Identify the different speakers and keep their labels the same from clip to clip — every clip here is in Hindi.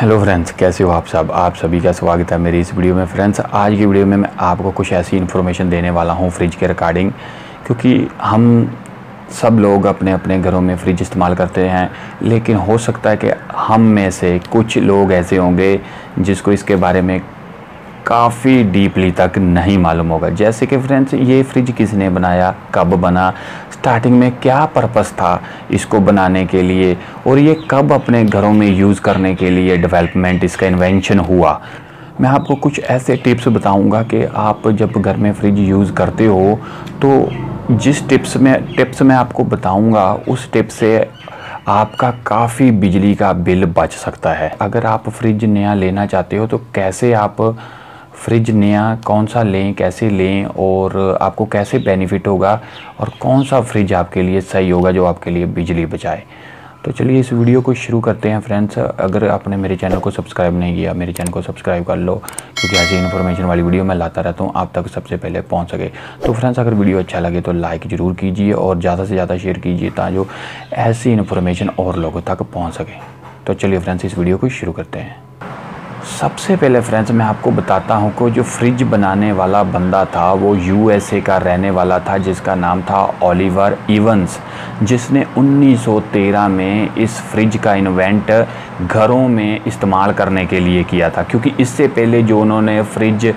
Speaker 1: हेलो फ्रेंड्स कैसे हो आप सब? आप सभी का स्वागत है मेरी इस वीडियो में। फ्रेंड्स आज की वीडियो में मैं आपको कुछ ऐसी इन्फॉर्मेशन देने वाला हूँ फ्रिज के रिगार्डिंग क्योंकि हम सब लोग अपने अपने घरों में फ्रिज इस्तेमाल करते हैं, लेकिन हो सकता है कि हम में से कुछ लोग ऐसे होंगे जिसको इसके बारे में काफ़ी डीपली तक नहीं मालूम होगा। जैसे कि फ्रेंड्स, ये फ्रिज किसने बनाया, कब बना, स्टार्टिंग में क्या पर्पस था इसको बनाने के लिए, और ये कब अपने घरों में यूज़ करने के लिए डेवलपमेंट, इसका इन्वेंशन हुआ। मैं आपको कुछ ऐसे टिप्स बताऊँगा कि आप जब घर में फ्रिज यूज़ करते हो तो जिस टिप्स में, टिप्स मैं आपको बताऊँगा, उस टिप से आपका काफ़ी बिजली का बिल बच सकता है। अगर आप फ्रिज नया लेना चाहते हो तो कैसे आप फ्रिज नया कौन सा लें, कैसे लें और आपको कैसे बेनिफिट होगा और कौन सा फ्रिज आपके लिए सही होगा जो आपके लिए बिजली बचाए। तो चलिए इस वीडियो को शुरू करते हैं फ्रेंड्स अगर आपने मेरे चैनल को सब्सक्राइब नहीं किया, मेरे चैनल को सब्सक्राइब कर लो, क्योंकि ऐसी इन्फॉर्मेशन वाली वीडियो मैं लाता रहता हूँ, आप तक सबसे पहले पहुँच सके। तो फ्रेंड्स अगर वीडियो अच्छा लगे तो लाइक ज़रूर कीजिए और ज़्यादा से ज़्यादा शेयर कीजिए ताकि ऐसी इन्फॉर्मेशन और लोगों तक पहुँच सके। तो चलिए फ्रेंड्स इस वीडियो को शुरू करते हैं। सबसे पहले फ्रेंड्स मैं आपको बताता हूँ कि जो फ्रिज बनाने वाला बंदा था, वो यूएसए का रहने वाला था, जिसका नाम था ओलिवर इवंस जिसने 1913 में इस फ्रिज का इन्वेंट घरों में इस्तेमाल करने के लिए किया था। क्योंकि इससे पहले जो उन्होंने फ्रिज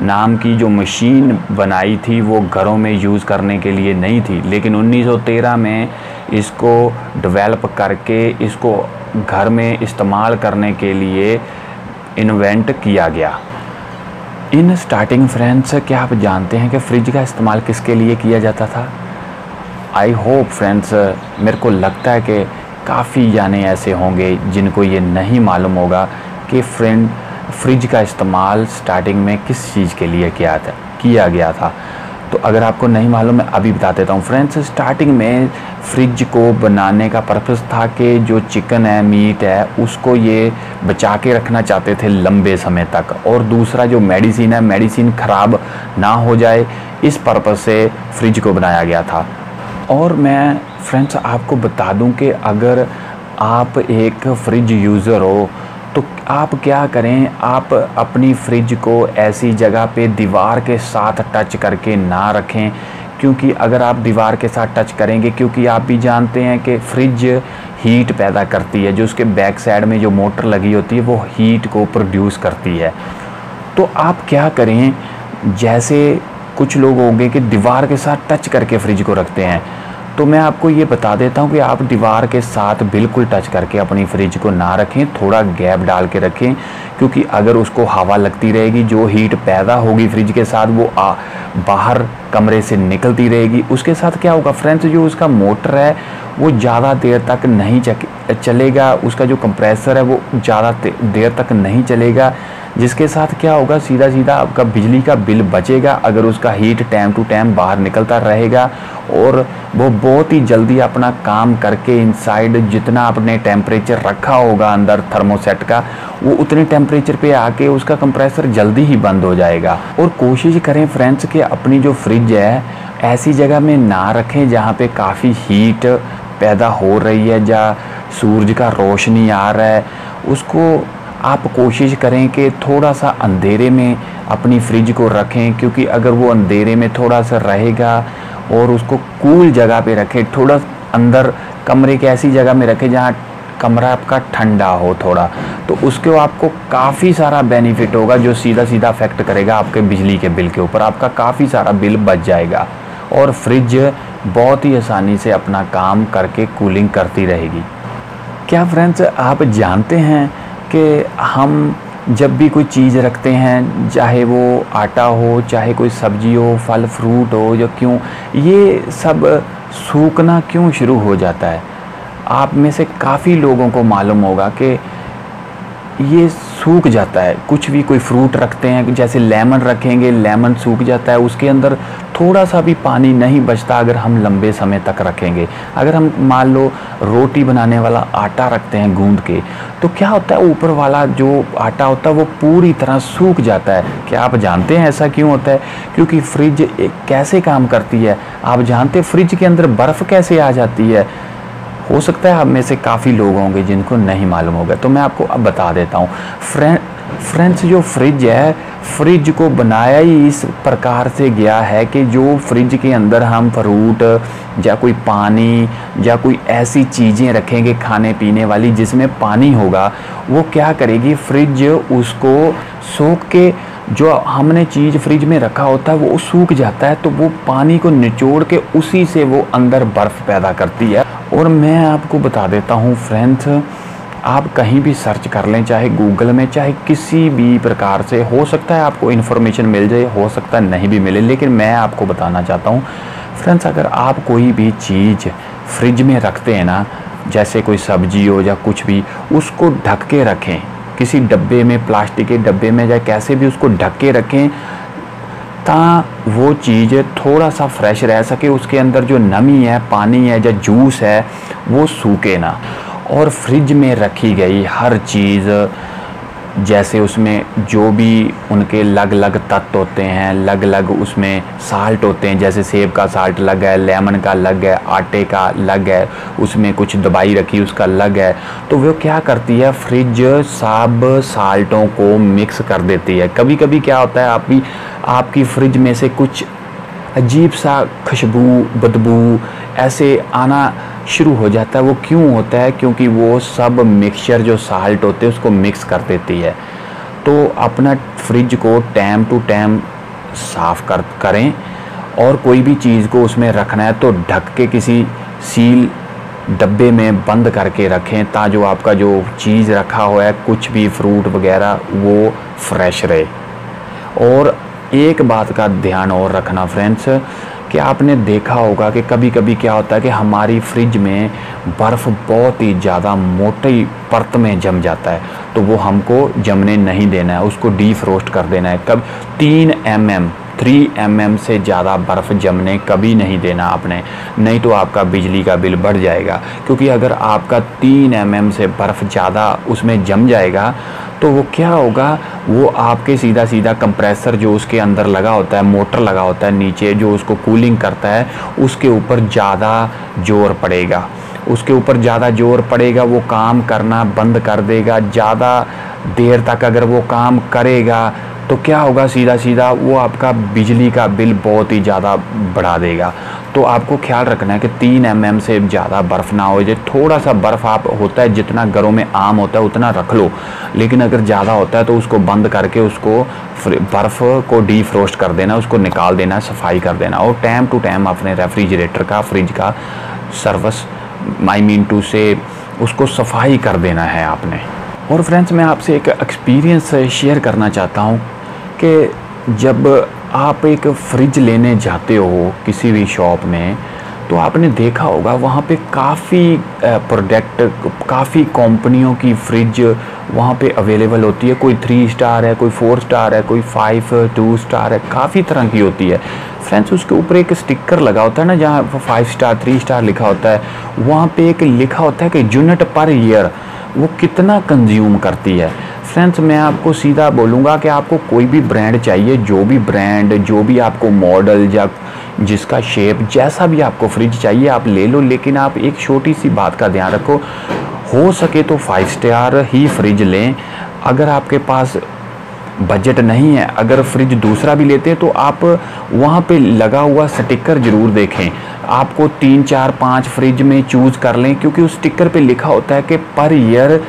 Speaker 1: नाम की जो मशीन बनाई थी, वो घरों में यूज़ करने के लिए नहीं थी। लेकिन 1913 में इसको डेवलप करके, इसको घर में इस्तेमाल करने के लिए इन्वेंट किया गया। इन स्टार्टिंग फ्रेंड्स क्या आप जानते हैं कि फ्रिज का इस्तेमाल किसके लिए किया जाता था? आई होप फ्रेंड्स मेरे को लगता है कि काफ़ी जाने ऐसे होंगे जिनको ये नहीं मालूम होगा कि फ्रेंड फ्रिज का इस्तेमाल स्टार्टिंग में किस चीज़ के लिए किया था, किया गया था। तो अगर आपको नहीं मालूम, मैं अभी बता देता हूँ। फ्रेंड्स स्टार्टिंग में फ्रिज को बनाने का पर्पज़ था कि जो चिकन है मीट है, उसको ये बचा के रखना चाहते थे लंबे समय तक। और दूसरा जो मेडिसिन है मेडिसिन ख़राब ना हो जाए, इस पर्पज़ से फ्रिज को बनाया गया था। और मैं फ्रेंड्स आपको बता दूँ कि अगर आप एक फ्रिज यूज़र हो तो आप क्या करें? आप अपनी फ्रिज को ऐसी जगह पे दीवार के साथ टच करके ना रखें, क्योंकि अगर आप दीवार के साथ टच करेंगे, क्योंकि आप भी जानते हैं कि फ्रिज हीट पैदा करती है, जो उसके बैक साइड में जो मोटर लगी होती है, वो हीट को प्रोड्यूस करती है। तो आप क्या करें? जैसे कुछ लोग होंगे कि दीवार के साथ टच करके फ्रिज को रखते हैं तो मैं आपको ये बता देता हूँ कि आप दीवार के साथ बिल्कुल टच करके अपनी फ्रिज को ना रखें थोड़ा गैप डाल के रखें क्योंकि अगर उसको हवा लगती रहेगी जो हीट पैदा होगी फ्रिज के साथ वो आ, बाहर कमरे से निकलती रहेगी। उसके साथ क्या होगा फ्रेंड्स जो उसका मोटर है वो ज़्यादा देर तक नहीं चलेगा। उसका जो कंप्रेसर है वो ज़्यादा देर तक नहीं चलेगा। जिसके साथ क्या होगा सीधा सीधा आपका बिजली का बिल बचेगा, अगर उसका हीट टाइम टू टाइम बाहर निकलता रहेगा और वो बहुत ही जल्दी अपना काम करके इनसाइड जितना आपने टेम्परेचर रखा होगा अंदर थर्मोसेट का, वो उतने टेम्परेचर पे आके उसका कंप्रेसर जल्दी ही बंद हो जाएगा। और कोशिश करें फ्रेंड्स कि अपनी जो फ्रिज है, ऐसी जगह में ना रखें जहाँ पे काफ़ी हीट पैदा हो रही है या सूरज का रोशनी आ रहा है। उसको आप कोशिश करें कि थोड़ा सा अंधेरे में अपनी फ्रिज को रखें, क्योंकि अगर वो अंधेरे में थोड़ा सा रहेगा और उसको कूल जगह पे रखें, थोड़ा अंदर कमरे के ऐसी जगह में रखें जहाँ कमरा आपका ठंडा हो थोड़ा तो उसके आपको काफ़ी सारा बेनिफिट होगा जो सीधा सीधा अफेक्ट करेगा आपके बिजली के बिल के ऊपर। आपका काफ़ी सारा बिल बच जाएगा और फ्रिज बहुत ही आसानी से अपना काम करके कूलिंग करती रहेगी। क्या फ्रेंड्स आप जानते हैं कि हम जब भी कोई चीज़ रखते हैं, चाहे वो आटा हो, चाहे कोई सब्ज़ी हो, फल, फ्रूट हो या क्यों, ये सब सूखना क्यों शुरू हो जाता है? आप में से काफ़ी लोगों को मालूम होगा कि ये सूख जाता है। कुछ भी कोई फ्रूट रखते हैं, जैसे लेमन रखेंगे, लेमन सूख जाता है, उसके अंदर थोड़ा सा भी पानी नहीं बचता अगर हम लंबे समय तक रखेंगे। अगर हम मान लो रोटी बनाने वाला आटा रखते हैं गूंद के तो क्या होता है ऊपर वाला जो आटा होता है वो पूरी तरह सूख जाता है? क्या आप जानते हैं ऐसा क्यों होता है? क्योंकि फ्रिज एक कैसे काम करती है? आप जानते हैं फ्रिज के अंदर बर्फ़ कैसे आ जाती है? हो सकता है आप में से काफ़ी लोग होंगे जिनको नहीं मालूम होगा। तो मैं आपको अब बता देता हूँ। फ्रेंड फ्रेंड्स जो फ्रिज है फ्रिज को बनाया ही इस प्रकार से गया है कि जो फ्रिज के अंदर हम फ्रूट या कोई पानी या कोई ऐसी चीज़ें रखेंगे खाने पीने वाली जिसमें पानी होगा, वो क्या करेगी? फ्रिज उसको सोख के जो हमने चीज़ फ्रिज में रखा होता है, वो सूख जाता है तो वो पानी को निचोड़ के उसी से वो अंदर बर्फ़ पैदा करती है। और मैं आपको बता देता हूँ फ्रेंड्स आप कहीं भी सर्च कर लें, चाहे गूगल में, चाहे किसी भी प्रकार से, हो सकता है आपको इन्फॉर्मेशन मिल जाए, हो सकता है नहीं भी मिले, लेकिन मैं आपको बताना चाहता हूँ फ्रेंड्स अगर आप कोई भी चीज़ फ्रिज में रखते हैं ना, जैसे कोई सब्ज़ी हो या कुछ भी, उसको ढक के रखें, किसी डब्बे में, प्लास्टिक के डब्बे में, या कैसे भी उसको ढक के रखें, ता वो चीज़ थोड़ा सा फ्रेश रह सके, उसके अंदर जो नमी है, पानी है या जूस है, वो सूखे ना। और फ्रिज में रखी गई हर चीज़, जैसे उसमें जो भी उनके अलग अलग तत्व होते हैं लग लग उसमें साल्ट होते हैं, जैसे सेब का साल्ट अलग है लेमन का अलग है, आटे का लग है, उसमें कुछ दवाई रखी, उसका अलग है। तो वो क्या करती है, फ्रिज सब साल्टों को मिक्स कर देती है। कभी कभी क्या होता है, आप भी, आपकी फ्रिज में से कुछ अजीब सा खुशबू, बदबू, ऐसे आना शुरू हो जाता है। वो क्यों होता है? क्योंकि वो सब मिक्सचर जो साल्ट होते हैं, उसको मिक्स कर देती है। तो अपना फ्रिज को टाइम टू टाइम साफ़ कर, करें और कोई भी चीज़ को उसमें रखना है तो ढक के किसी सील डब्बे में बंद करके रखें ता जो आपका जो चीज़ रखा हुआ है, कुछ भी फ्रूट वगैरह, वो फ्रेश रहे। और एक बात का ध्यान और रखना फ्रेंड्स कि आपने देखा होगा कि कभी कभी क्या होता है कि हमारी फ्रिज में बर्फ़ बहुत ही ज़्यादा मोटी परत में जम जाता है तो वो हमको जमने नहीं देना है, उसको डीप रोस्ट कर देना है। कब? तीन M M three M M से ज़्यादा बर्फ़ जमने कभी नहीं देना आपने। नहीं तो आपका बिजली का बिल बढ़ जाएगा। क्योंकि अगर आपका तीन एम एम से बर्फ़ ज़्यादा उसमें जम जाएगा तो वो क्या होगा? वो आपके सीधा सीधा कंप्रेसर जो उसके अंदर लगा होता है, मोटर लगा होता है, नीचे जो उसको कूलिंग करता है, उसके ऊपर ज़्यादा ज़ोर पड़ेगा। उसके ऊपर ज़्यादा ज़ोर पड़ेगा, वो काम करना बंद कर देगा। ज़्यादा देर तक अगर वो काम करेगा तो क्या होगा? सीधा सीधा वो आपका बिजली का बिल बहुत ही ज़्यादा बढ़ा देगा। तो आपको ख्याल रखना है कि तीन एम एम से ज़्यादा बर्फ़ ना हो जाए। थोड़ा सा बर्फ़ आप, होता है, जितना घरों में आम होता है, उतना रख लो। लेकिन अगर ज़्यादा होता है तो उसको बंद करके उसको बर्फ़ को डी फ्रोस्ट कर देना, उसको निकाल देना, सफ़ाई कर देना। और टाइम टू टाइम अपने रेफ्रिजरेटर का फ्रिज का सर्विस माई मीन टू से उसको सफ़ाई कर देना है आपने। और फ्रेंड्स मैं आपसे एक एक्सपीरियंस शेयर करना चाहता हूँ कि जब आप एक फ्रिज लेने जाते हो किसी भी शॉप में तो आपने देखा होगा वहाँ पे काफ़ी प्रोडक्ट काफ़ी कंपनियों की फ्रिज वहाँ पे अवेलेबल होती है। कोई थ्री स्टार है, कोई फोर स्टार है, कोई फाइव टू स्टार है, काफ़ी तरह की होती है। फ्रेंड्स उसके ऊपर एक स्टिकर लगा होता है ना, जहाँ फाइव स्टार थ्री स्टार लिखा होता है, वहाँ पे एक लिखा होता है कि यूनिट पर ईयर वो कितना कंज्यूम करती है? फ्रेंड्स मैं आपको सीधा बोलूँगा कि आपको कोई भी ब्रांड चाहिए, जो भी ब्रांड जो भी आपको मॉडल या जिसका शेप जैसा भी आपको फ्रिज चाहिए, आप ले लो, लेकिन आप एक छोटी सी बात का ध्यान रखो। हो सके तो फाइव स्टार ही फ्रिज लें। अगर आपके पास बजट नहीं है, अगर फ्रिज दूसरा भी लेते हैं तो आप वहाँ पे लगा हुआ स्टिकर ज़रूर देखें। आपको तीन, चार, पाँच फ्रिज में चूज़ कर लें, क्योंकि उस स्टिकर पे लिखा होता है कि पर ईयर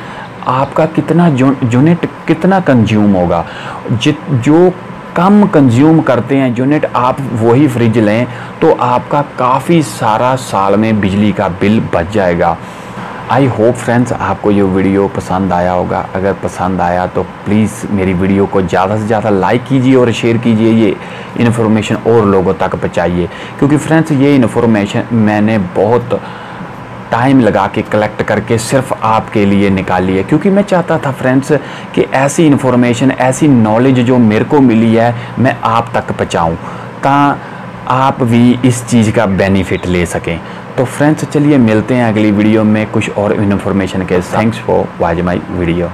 Speaker 1: आपका कितना यूनिट कितना कंज्यूम होगा। जित, जो कम कंज्यूम करते हैं यूनिट आप वही फ्रिज लें तो आपका काफ़ी सारा साल में बिजली का बिल बच जाएगा। आई होप फ्रेंड्स आपको ये वीडियो पसंद आया होगा। अगर पसंद आया तो प्लीज़ मेरी वीडियो को ज़्यादा से ज़्यादा लाइक कीजिए और शेयर कीजिए। ये इन्फॉर्मेशन और लोगों तक पहुँचाइए। क्योंकि फ्रेंड्स ये इन्फॉर्मेशन मैंने बहुत टाइम लगा के कलेक्ट करके सिर्फ़ आपके लिए निकाली है। क्योंकि मैं चाहता था फ्रेंड्स कि ऐसी इन्फॉर्मेशन ऐसी नॉलेज जो मेरे को मिली है, मैं आप तक पहुँचाऊँ। ता आप भी इस चीज़ का बेनिफिट ले सकें। तो फ्रेंड्स चलिए मिलते हैं अगली वीडियो में कुछ और इन्फॉर्मेशन के thanks for watch my video